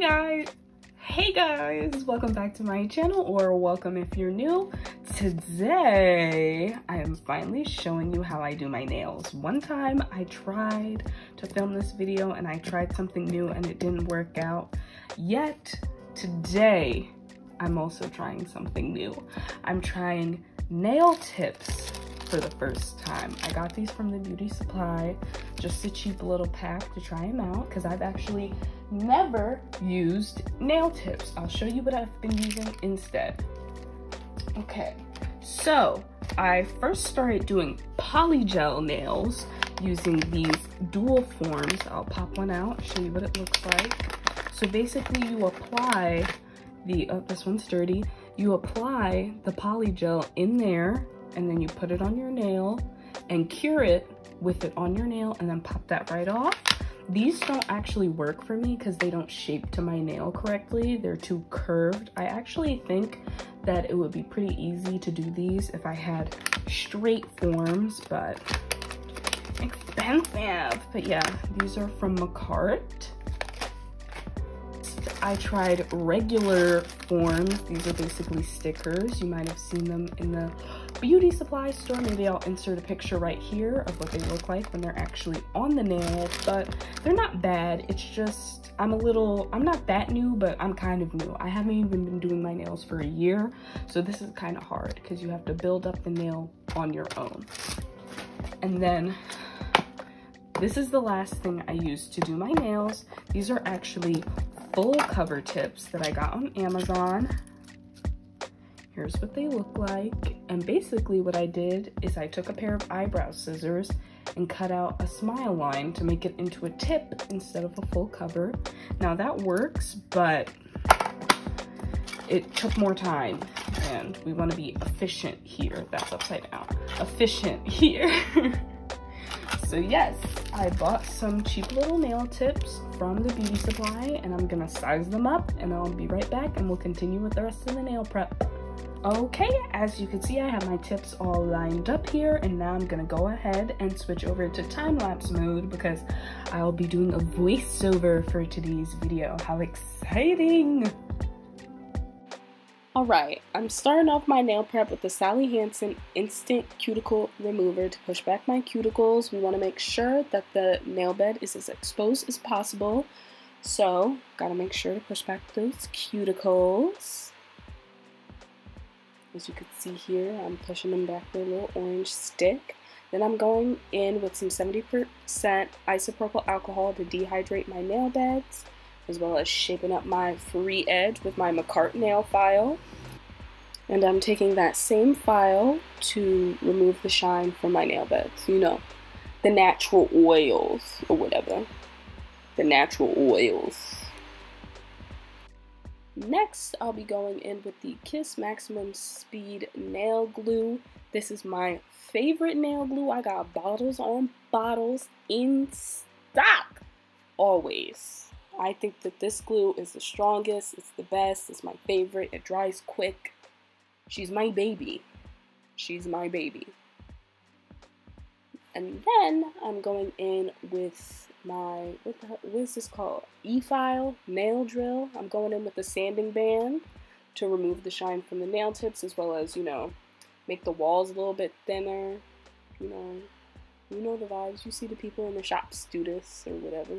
Hey guys! Hey guys! Welcome back to my channel or welcome if you're new. Today, I am finally showing you how I do my nails. One time I tried to film this video and I tried something new and it didn't work out. Yet, today, I'm also trying something new. I'm trying nail tips for the first time. I got these from the beauty supply, just a cheap little pack to try them out because I've actually never used nail tips. I'll show you what I've been using instead. Okay, so I first started doing polygel nails using these dual forms. I'll pop one out, show you what it looks like. So basically you apply the, oh, this one's dirty. You apply the polygel in there and then you put it on your nail and cure it with it on your nail and then pop that right off. These don't actually work for me because they don't shape to my nail correctly. They're too curved. I actually think that it would be pretty easy to do these if I had straight forms, but expensive. But yeah, these are from Makartt. I tried regular forms. These are basically stickers. You might have seen them in the beauty supply store. Maybe I'll insert a picture right here of what they look like when they're actually on the nail, but they're not bad. It's just, I'm a little, I'm not that new, but I'm kind of new. I haven't even been doing my nails for a year, so this is kind of hard because you have to build up the nail on your own. And then this is the last thing I use to do my nails. These are actually full cover tips that I got on Amazon. Here's what they look like. And basically what I did is I took a pair of eyebrow scissors and cut out a smile line to make it into a tip instead of a full cover. Now that works, but it took more time and we want to be efficient here. That's upside down. Efficient here. so yes, I bought some cheap little nail tips from the beauty supply and I'm gonna size them up and I'll be right back and we'll continue with the rest of the nail prep. Okay, as you can see, I have my tips all lined up here and now I'm gonna go ahead and switch over to time-lapse mode because I'll be doing a voiceover for today's video. How exciting! Alright, I'm starting off my nail prep with the Sally Hansen Instant Cuticle Remover to push back my cuticles. We want to make sure that the nail bed is as exposed as possible. So, gotta make sure to push back those cuticles. As you can see here, I'm pushing them back with a little orange stick. Then I'm going in with some 70% isopropyl alcohol to dehydrate my nail beds, as well as shaping up my free edge with my Makartt nail file. And I'm taking that same file to remove the shine from my nail beds. You know, the natural oils or whatever. The natural oils. Next, I'll be going in with the Kiss Maximum Speed Nail Glue. This is my favorite nail glue. I got bottles on bottles in stock, always. I think that this glue is the strongest, it's the best, it's my favorite, it dries quick. She's my baby. She's my baby. And then I'm going in with my, what, the, what is this called? E-file nail drill. I'm going in with a sanding band to remove the shine from the nail tips as well as, you know, make the walls a little bit thinner. You know, you know the vibes. You see the people in the shops do this or whatever.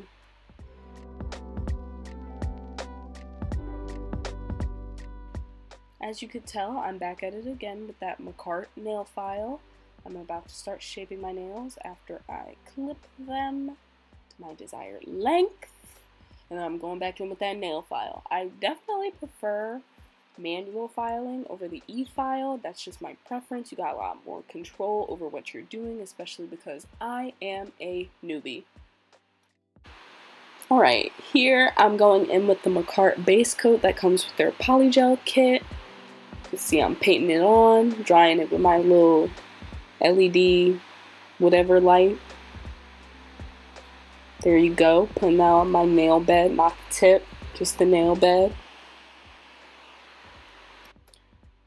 As you could tell, I'm back at it again with that Makartt nail file. I'm about to start shaping my nails after I clip them my desired length. And I'm going back in with that nail file. I definitely prefer manual filing over the e-file. That's just my preference. You got a lot more control over what you're doing, especially because I am a newbie. Alright, here I'm going in with the Makartt base coat that comes with their polygel kit. You see I'm painting it on, drying it with my little LED whatever light. There you go. Putting that on my nail bed, my tip, just the nail bed.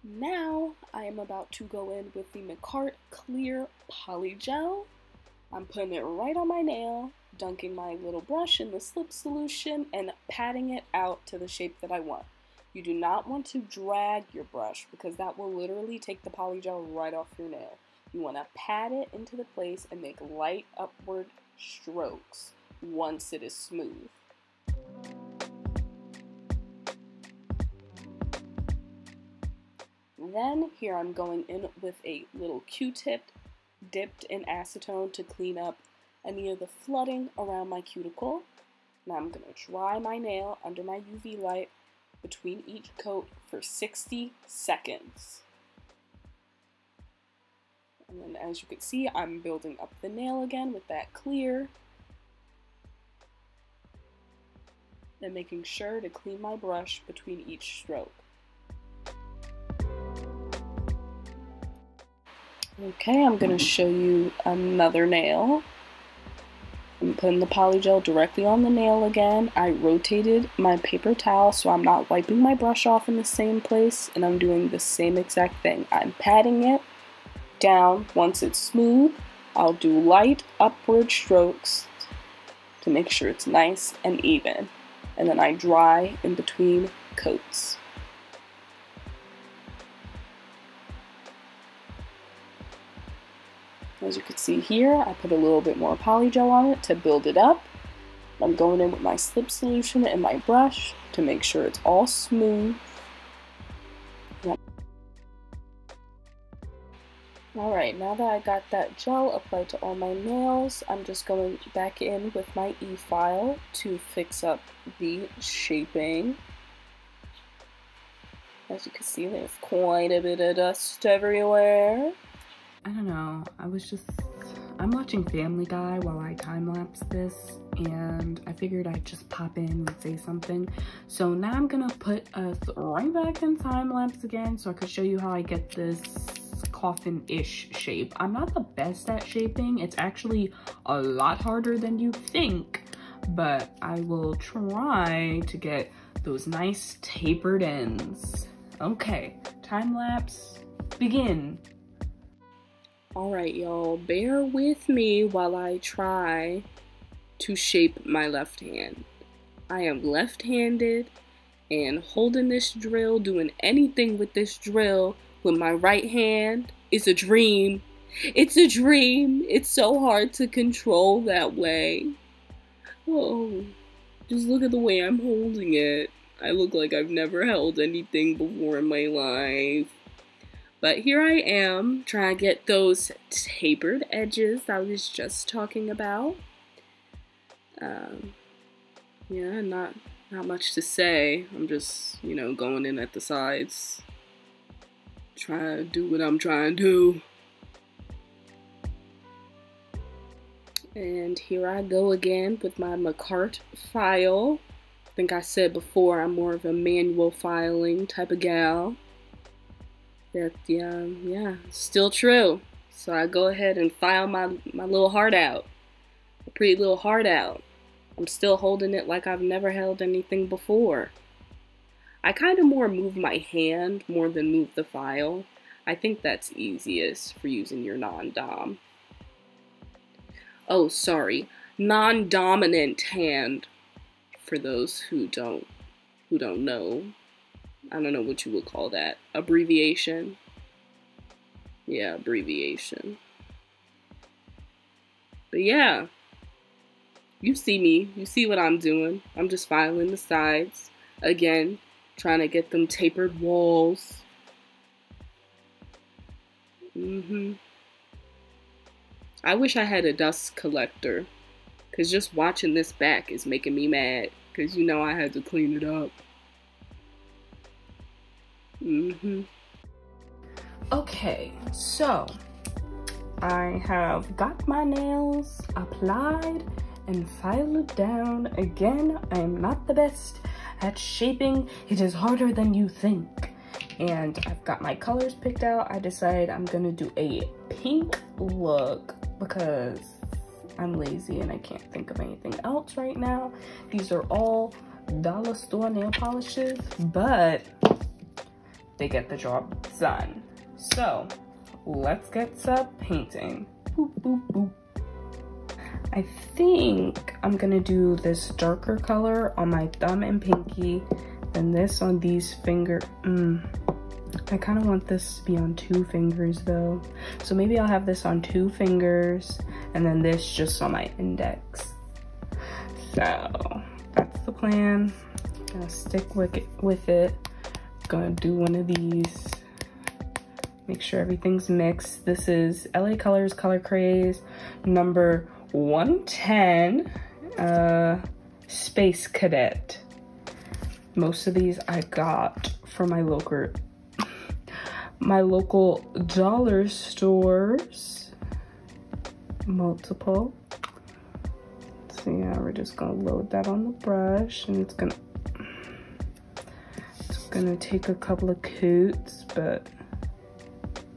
Now I am about to go in with the Makartt Clear Polygel. I'm putting it right on my nail, dunking my little brush in the slip solution and patting it out to the shape that I want. You do not want to drag your brush because that will literally take the polygel right off your nail. You want to pat it into the place and make light upward strokes once it is smooth. Then here I'm going in with a little q-tip dipped in acetone to clean up any of the flooding around my cuticle. Now I'm going to dry my nail under my UV light between each coat for 60 seconds. And then as you can see, I'm building up the nail again with that clear. And making sure to clean my brush between each stroke. Okay, I'm going to show you another nail. I'm putting the polygel directly on the nail again. I rotated my paper towel so I'm not wiping my brush off in the same place and I'm doing the same exact thing. I'm patting it down once it's smooth. I'll do light upward strokes to make sure it's nice and even. And then I dry in between coats. As you can see here, I put a little bit more polygel on it to build it up. I'm going in with my slip solution and my brush to make sure it's all smooth. Alright, now that I got that gel applied to all my nails, I'm just going back in with my e-file to fix up the shaping. As you can see, there's quite a bit of dust everywhere. I don't know, I was just, I'm watching Family Guy while I time-lapse this and I figured I'd just pop in and say something. So now I'm gonna put us right back in time-lapse again so I could show you how I get this coffin-ish shape. I'm not the best at shaping. It's actually a lot harder than you think, but I will try to get those nice tapered ends. Okay, time lapse, begin. Alright, y'all, bear with me while I try to shape my left hand. I am left-handed and holding this drill, doing anything with this drill with my right hand is a dream. It's a dream. It's so hard to control that way. Oh, just look at the way I'm holding it. I look like I've never held anything before in my life. But here I am trying to get those tapered edges I was just talking about. Um, yeah, not not much to say. I'm just, you know, going in at the sides. Trying to do what I'm trying to do. And here I go again with my Makartt file. I think I said before I'm more of a manual filing type of gal that yeah, yeah, still true. So I go ahead and file my, my little heart out. A pretty little heart out. I'm still holding it like I've never held anything before. I kind of more move my hand more than move the file. I think that's easiest for using your non-dom. Oh, sorry. Non-dominant hand for those who don't who don't know. I don't know what you would call that. Abbreviation. Yeah, abbreviation. But yeah, you see me. You see what I'm doing. I'm just filing the sides. Again, trying to get them tapered walls. Mm-hmm. I wish I had a dust collector. Because just watching this back is making me mad. Because you know I had to clean it up. Mm-hmm. Okay, so I have got my nails applied and filed down. Again, I am not the best shaping. It is harder than you think. And I've got my colors picked out. I decided I'm gonna do a pink look because I'm lazy and I can't think of anything else right now. These are all dollar store nail polishes, but they get the job done. So let's get to painting. Boop, boop, boop. I think I'm gonna do this darker color on my thumb and pinky, and this on these finger. Mm. I kind of want this to be on two fingers though. So maybe I'll have this on two fingers and then this just on my index. So that's the plan. Gonna stick with it, with it. Gonna do one of these. Make sure everything's mixed. This is LA Colors Color Craze number 110 uh, Space Cadet. Most of these I got from my local my local dollar stores. Multiple. So yeah, we're just gonna load that on the brush and it's gonna it's gonna take a couple of coots, but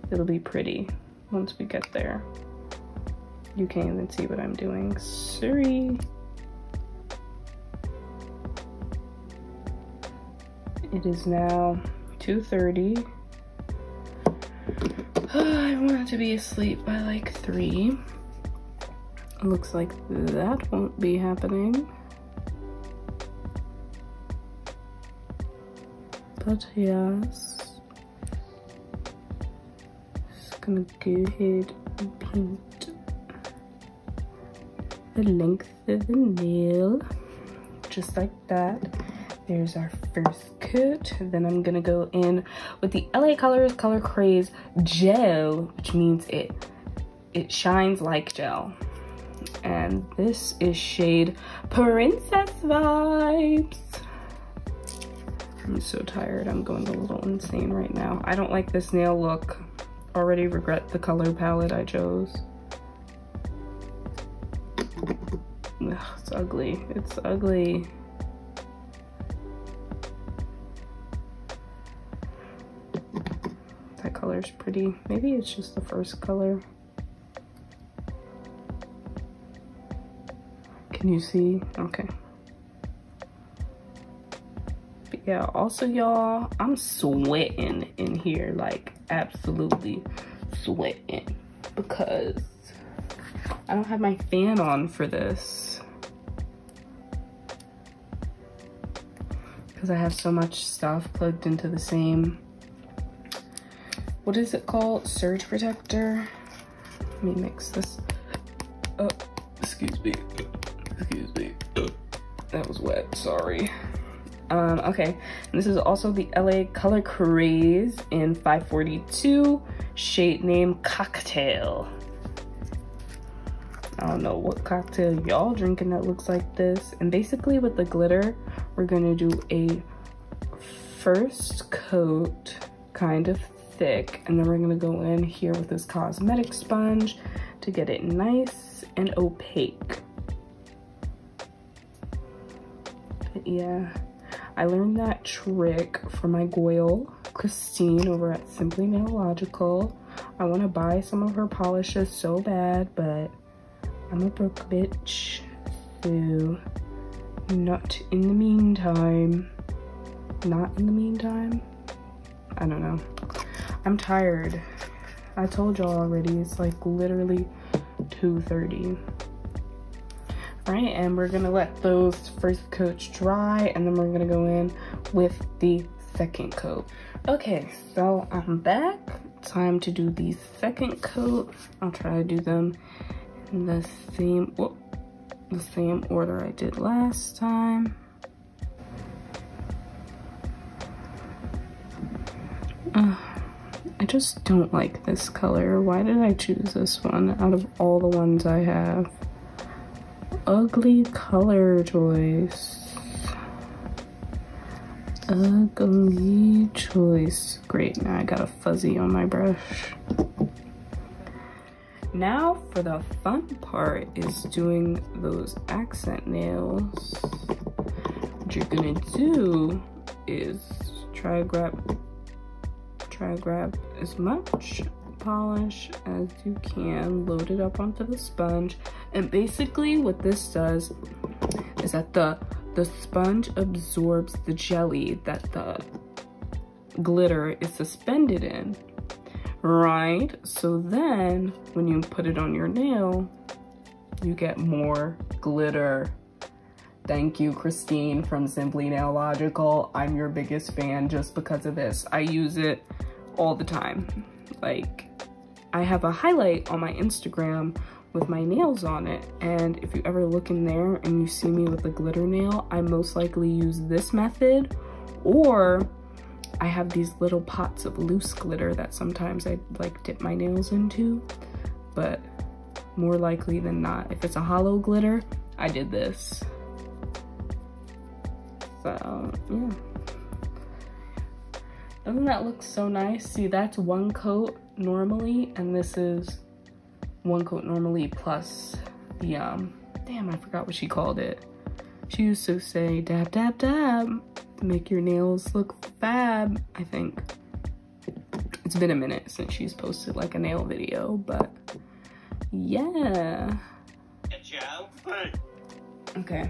it'll be pretty once we get there. You can't even see what I'm doing. Sorry. It is now 2.30 I want to be asleep by like three. Looks like that won't be happening. But yes. Just gonna go ahead and paint the length of the nail. Just like that. There's our first coat. Then I'm gonna go in with the LA Colors Color Craze Gel, which means it it shines like gel. And this is shade Princess Vibes. I'm so tired. I'm going a little insane right now. I don't like this nail look. Already regret the color palette I chose. Ugh, it's ugly. That ugly. color's pretty. Maybe it's just the first color. Can you see? Okay. But yeah, also y'all, I'm sweating in here, like absolutely sweating because I don't have my fan on for this. Because I have so much stuff plugged into the same what is it called? Surge protector. Let me mix this Oh, Excuse me. Excuse me. That was wet, sorry. Um, okay, and this is also the LA Color Craze in 542, shade name Cocktail. I don't know what cocktail y'all drinking that looks like this. And basically with the glitter, we're gonna do a first coat kind of thick and then we're gonna go in here with this cosmetic sponge to get it nice and opaque. But yeah, I learned that trick from my Goyle, Christine over at Simply Nailogical. I wanna buy some of her polishes so bad, but I'm a broke bitch, so not in the meantime. Not in the meantime. I don't know. I'm tired. I told y'all already, it's like literally 2.30. All right, and we're gonna let those first coats dry and then we're gonna go in with the second coat. Okay, so I'm back. Time to do the second coat. I'll try to do them the same, whoop, the same order I did last time. Uh, I just don't like this color. Why did I choose this one out of all the ones I have? Ugly color choice. Ugly choice. Great, now I got a fuzzy on my brush. Now for the fun part is doing those accent nails. What you're gonna do is try grab try grab as much polish as you can, load it up onto the sponge. And basically what this does is that the, the sponge absorbs the jelly that the glitter is suspended in, right? So then when you put it on your nail, you get more glitter. Thank you, Christine from Simply Nailogical. I'm your biggest fan just because of this. I use it all the time. Like, I have a highlight on my Instagram with my nails on it. And if you ever look in there and you see me with a glitter nail, I most likely use this method or I have these little pots of loose glitter that sometimes I like dip my nails into, but more likely than not, if it's a hollow glitter, I did this. So, yeah. Doesn't that look so nice? See, that's one coat normally, and this is one coat normally plus the, um, damn, I forgot what she called it. She used to say dab, dab, dab make your nails look fab, I think. It's been a minute since she's posted like a nail video, but yeah. Okay,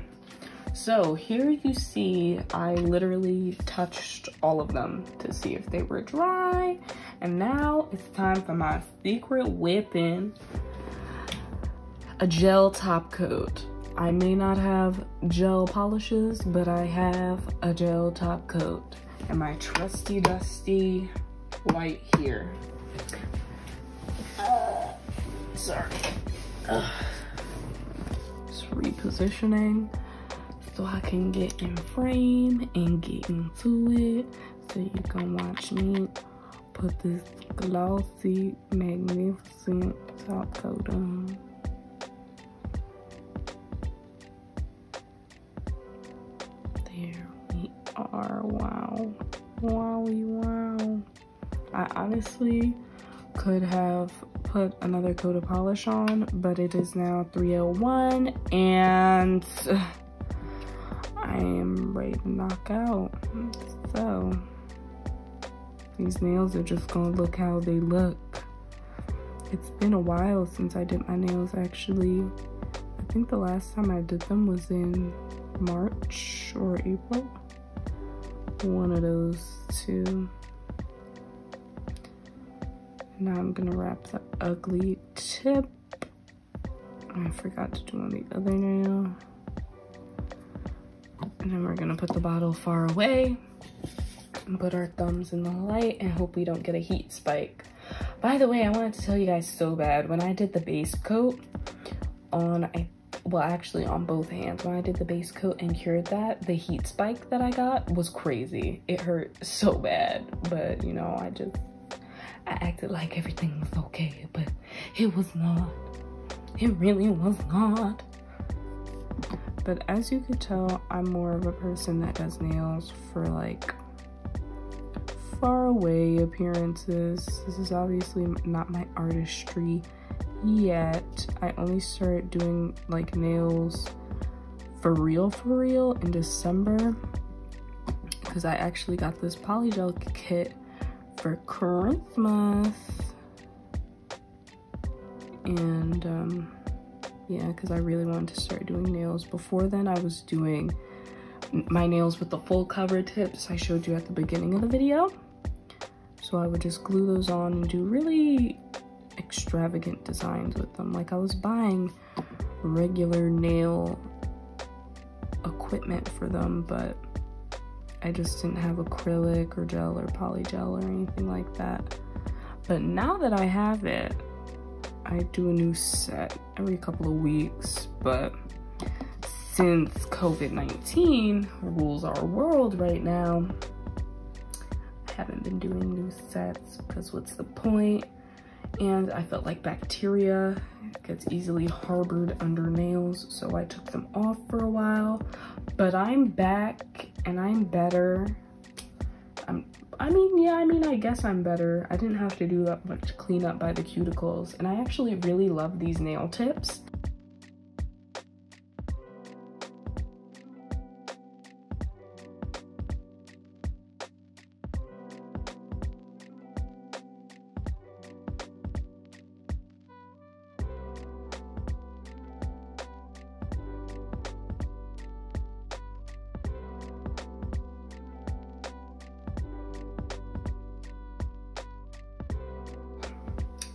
so here you see I literally touched all of them to see if they were dry. And now it's time for my secret weapon, a gel top coat. I may not have gel polishes, but I have a gel top coat and my trusty dusty white here. Uh, sorry. Uh, just repositioning so I can get in frame and get into it so you can watch me put this glossy, magnificent top coat on. Are. Wow. Wowie wow. I honestly could have put another coat of polish on, but it is now 301 and I am ready to knock out. So these nails are just gonna look how they look. It's been a while since I did my nails actually. I think the last time I did them was in March or April one of those two. Now I'm gonna wrap the ugly tip. I forgot to do on the other nail. And then we're gonna put the bottle far away and put our thumbs in the light and hope we don't get a heat spike. By the way, I wanted to tell you guys so bad, when I did the base coat on, I well actually on both hands when I did the base coat and cured that the heat spike that I got was crazy. It hurt so bad but you know I just I acted like everything was okay but it was not. It really was not. But as you could tell I'm more of a person that does nails for like far away appearances. This is obviously not my artistry yet. I only started doing like nails for real for real in December because I actually got this polygel kit for Christmas. And um, yeah, because I really wanted to start doing nails. Before then, I was doing my nails with the full cover tips I showed you at the beginning of the video. So I would just glue those on and do really extravagant designs with them. Like I was buying regular nail equipment for them, but I just didn't have acrylic or gel or polygel or anything like that. But now that I have it, I do a new set every couple of weeks, but since COVID-19 rules our world right now, I haven't been doing new sets because what's the point? And I felt like bacteria gets easily harbored under nails so I took them off for a while. But I'm back and I'm better. I'm I mean yeah I mean I guess I'm better. I didn't have to do that much cleanup by the cuticles and I actually really love these nail tips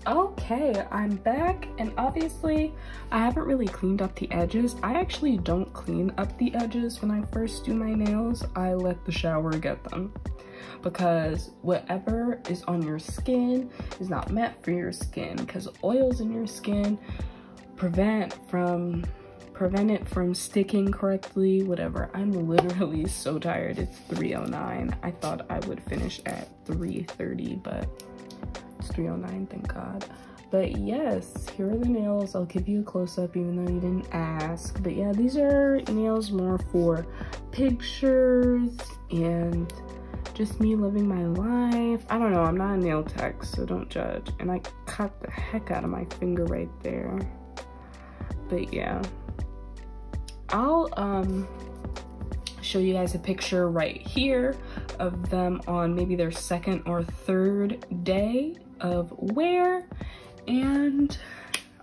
Okay, I'm back and obviously I haven't really cleaned up the edges. I actually don't clean up the edges when I first do my nails. I let the shower get them because whatever is on your skin is not meant for your skin because oils in your skin prevent from prevent it from sticking correctly whatever i'm literally so tired it's 309 i thought i would finish at 330 but it's 309 thank god but yes here are the nails i'll give you a close-up even though you didn't ask but yeah these are nails more for pictures and just me living my life. I don't know, I'm not a nail tech, so don't judge. And I cut the heck out of my finger right there. But yeah. I'll um show you guys a picture right here of them on maybe their second or third day of wear. And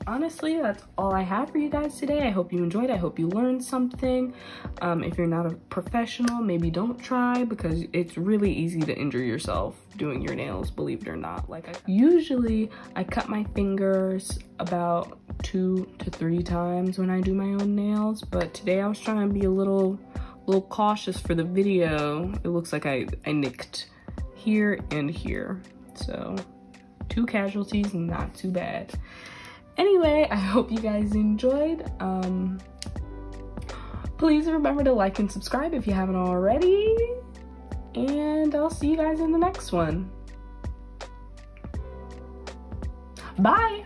honestly, that's all I have for you guys today. I hope you enjoyed. I hope you learned something. Um, if you're not a professional, maybe don't try because it's really easy to injure yourself doing your nails, believe it or not. Like I, usually I cut my fingers about two to three times when I do my own nails, but today I was trying to be a little, little cautious for the video. It looks like I, I nicked here and here. So two casualties, not too bad. Anyway i hope you guys enjoyed. Um please remember to like and subscribe if you haven't already. And i'll see you guys in the next one. Bye